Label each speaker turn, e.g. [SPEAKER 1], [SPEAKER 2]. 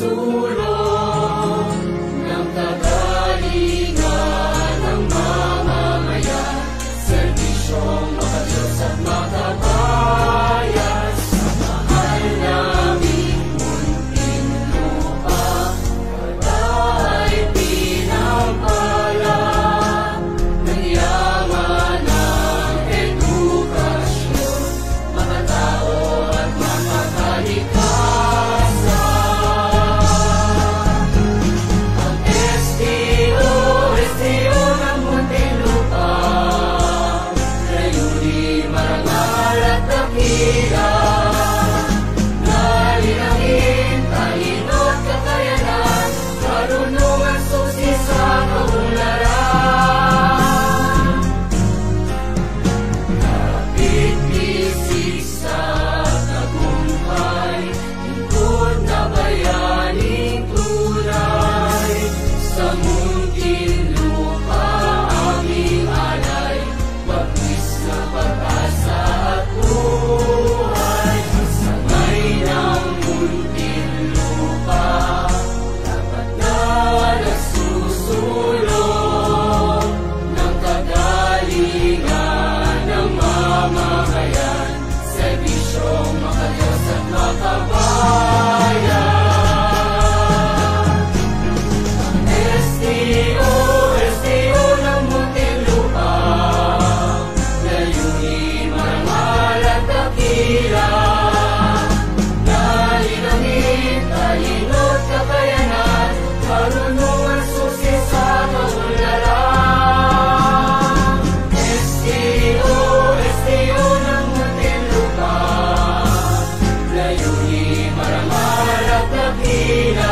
[SPEAKER 1] su Argentina.